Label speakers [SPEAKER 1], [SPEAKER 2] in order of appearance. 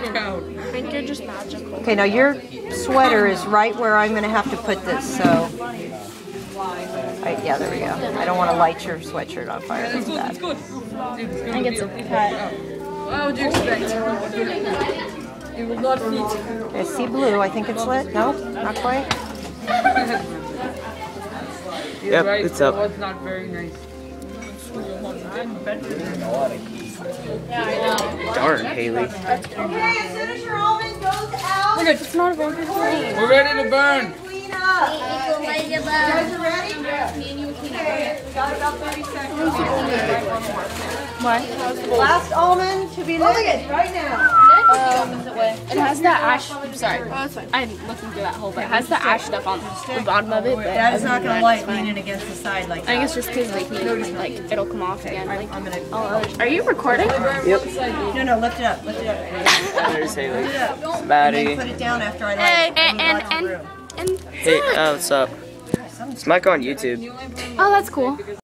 [SPEAKER 1] Skip out.
[SPEAKER 2] I think you're just magical.
[SPEAKER 3] Okay, now your sweater is right where I'm gonna have to put this, so. Right, yeah, there we go. I don't wanna light your sweatshirt on fire, that's
[SPEAKER 1] It's
[SPEAKER 3] bad.
[SPEAKER 1] good. Dude, it's
[SPEAKER 2] I
[SPEAKER 1] gonna
[SPEAKER 2] think it's
[SPEAKER 1] be
[SPEAKER 2] a pet.
[SPEAKER 1] What would you expect? It will not fit.
[SPEAKER 3] I see blue, I think it's lit. No, not quite.
[SPEAKER 4] Yep,
[SPEAKER 1] right,
[SPEAKER 4] it's up.
[SPEAKER 1] It was not very nice.
[SPEAKER 4] Darn, Haley.
[SPEAKER 3] Okay, as soon as your almond goes out,
[SPEAKER 1] Look at
[SPEAKER 2] It's not a very good thing.
[SPEAKER 1] We're ready to burn.
[SPEAKER 3] clean up. You guys are ready? Okay, we got about 30 seconds.
[SPEAKER 2] What?
[SPEAKER 3] Last almond to be lit right now.
[SPEAKER 2] It has that ash. I'm Sorry. I'm looking through that hole, but it has the ash stuff on the bottom of it. But
[SPEAKER 3] That is not gonna
[SPEAKER 2] than
[SPEAKER 3] light leaning against the side like That.
[SPEAKER 2] I think it's just because like, you, like it'll come off again. Like,
[SPEAKER 3] I'm gonna,
[SPEAKER 2] all others. Are you recording? Yep.
[SPEAKER 3] No, no, lift it up, lift it up.
[SPEAKER 4] There's Haley.
[SPEAKER 3] Lift it up. And then
[SPEAKER 4] Maddie.
[SPEAKER 3] put it down after I
[SPEAKER 2] Hey,
[SPEAKER 3] light it.
[SPEAKER 2] and
[SPEAKER 3] I'm
[SPEAKER 2] and and, and
[SPEAKER 4] Hey, uh, what's up? It's Mike on YouTube.
[SPEAKER 2] oh, that's cool.